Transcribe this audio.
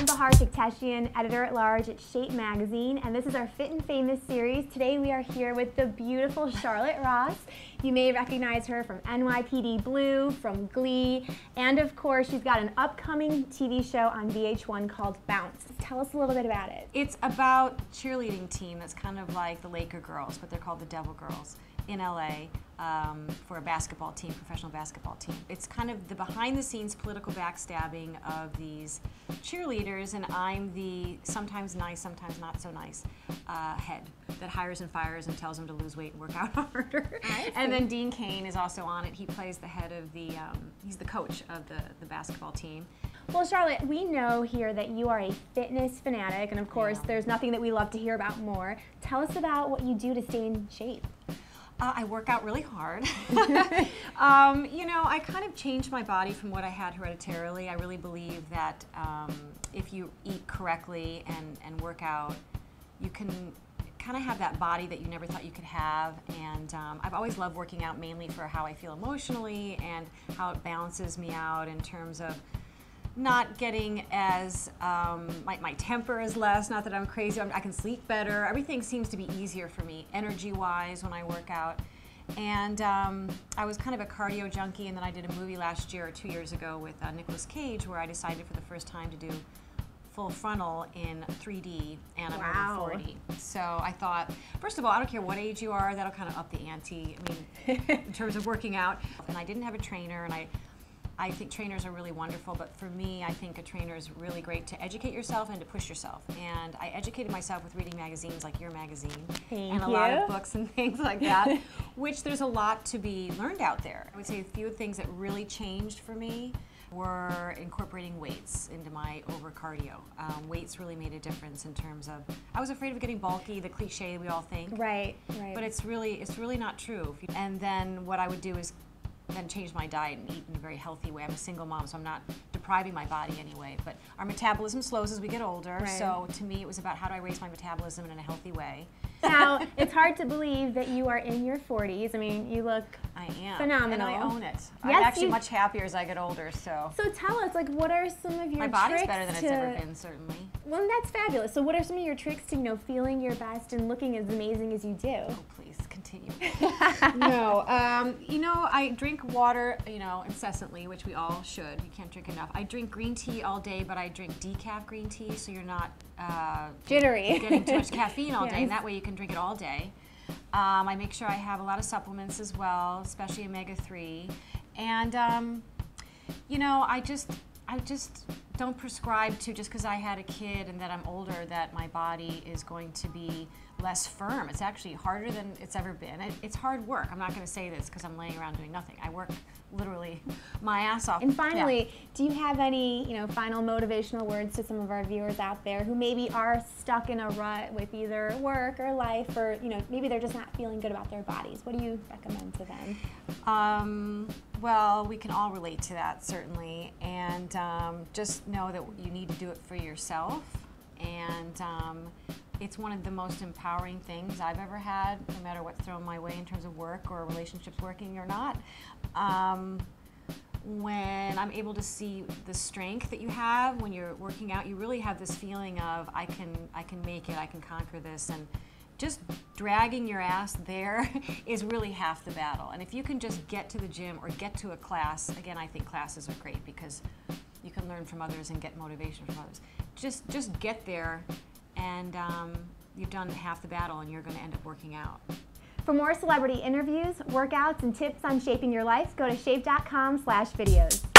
I'm Bahar Takhtehchian, editor-at-large at Shape Magazine, and this is our Fit and Famous series. Today we are here with the beautiful Charlotte Ross. You may recognize her from NYPD Blue, from Glee, and of course she's got an upcoming TV show on VH1 called Bounce. Tell us a little bit about it. It's about cheerleading team that's kind of like the Laker girls, but they're called the Devil Girls in LA um, for a basketball team, professional basketball team. It's kind of the behind the scenes political backstabbing of these cheerleaders, and I'm the sometimes nice, sometimes not so nice uh, head that hires and fires and tells them to lose weight and work out harder. and then Dean Cain is also on it. He plays the head of the, um, he's the coach of the, the basketball team. Well, Charlotte, we know here that you are a fitness fanatic, and of course, Yeah. there's nothing that we love to hear about more. Tell us about what you do to stay in shape. Uh, I work out really hard. um, you know, I kind of changed my body from what I had hereditarily. I really believe that um, if you eat correctly and, and work out, you can kind of have that body that you never thought you could have. And um, I've always loved working out mainly for how I feel emotionally and how it balances me out in terms of not getting as um, my, my temper is less not that i'm crazy I'm, i can sleep better. Everything seems to be easier for me energy wise when i work out. And um, i was kind of a cardio junkie and then i did a movie last year or two years ago with uh, nicolas cage where i decided for the first time to do full frontal in 3d and i'm Wow. over 40 so i thought first of all i don't care what age you are that'll kind of up the ante i mean in terms of working out. And i didn't have a trainer and i I think trainers are really wonderful, but for me, I think a trainer is really great to educate yourself and to push yourself. And I educated myself with reading magazines like your magazine Thank and a lot of books and things like that, which there's a lot to be learned out there. I would say a few things that really changed for me were incorporating weights into my over cardio. Um, weights really made a difference in terms of I was afraid of getting bulky, the cliche we all think. Right, right. But it's really it's really not true. And then what I would do is then change my diet and eat in a very healthy way. I'm a single mom, so I'm not depriving my body anyway. But our metabolism slows as we get older. Right. So to me, it was about how do I raise my metabolism in a healthy way. now, it's hard to believe that you are in your 40s. I mean, you look I am Phenomenal. and I own it. I'm actually much happier as I get older. So So tell us, like, what are some of your tricks? my body's better than it's ever been, certainly. Well, that's fabulous. So what are some of your tricks to, you know, feeling your best and looking as amazing as you do? Oh, please continue. no, um, you know, I drink water, you know, incessantly, which we all should. You can't drink enough. I drink green tea all day, but I drink decaf green tea, so you're not uh, Jittery. getting too much caffeine all day, and that way you can drink it all day. Um, I make sure I have a lot of supplements as well, especially omega three, and um, you know, I just, I just don't prescribe to just because I had a kid and that I'm older that my body is going to be less firm. It's actually harder than it's ever been. It, it's hard work. I'm not going to say this because I'm laying around doing nothing. I work literally my ass off. And Yeah. finally, do you have any, you know, final motivational words to some of our viewers out there who maybe are stuck in a rut with either work or life, or you know, maybe they're just not feeling good about their bodies? What do you recommend to them? Um, well, we can all relate to that certainly, and um, just know that you need to do it for yourself. And um, it's one of the most empowering things I've ever had, no matter what's thrown my way in terms of work or relationships working or not. Um, when I'm able to see the strength that you have when you're working out, you really have this feeling of I can I can make it, I can conquer this and just dragging your ass there is really half the battle. And if you can just get to the gym or get to a class, again I think classes are great because you can learn from others and get motivation from others. Just just get there and um, you've done half the battle and you're going to end up working out. For more celebrity interviews, workouts, and tips on shaping your life, go to shape.com slash videos.